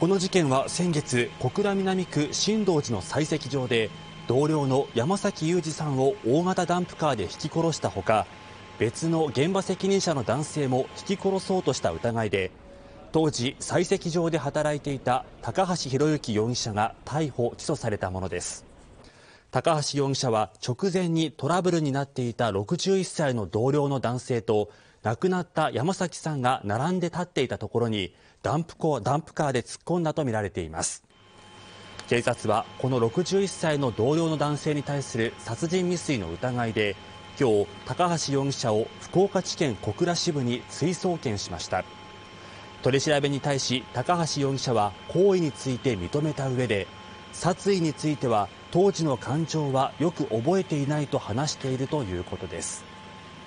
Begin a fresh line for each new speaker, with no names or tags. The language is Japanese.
この事件は先月小倉南区新道寺の採石場で同僚の山崎裕二さんを大型ダンプカーで引き殺したほか別の現場責任者の男性も引き殺そうとした疑いで当時採石場で働いていた高橋博之容疑者が逮捕・起訴されたものです。高橋容疑者は直前にトラブルになっていた61歳の同僚の男性と亡くなった山崎さんが並んで立っていたところにダンプダンプカーで突っ込んだとみられています。警察はこの61歳の同僚の男性に対する殺人未遂の疑いで今日高橋容疑者を福岡地検小倉支部に追送検しました。取り調べに対し高橋容疑者は行為について認めた上で殺意については当時の感情はよく覚えていないと話しているということです。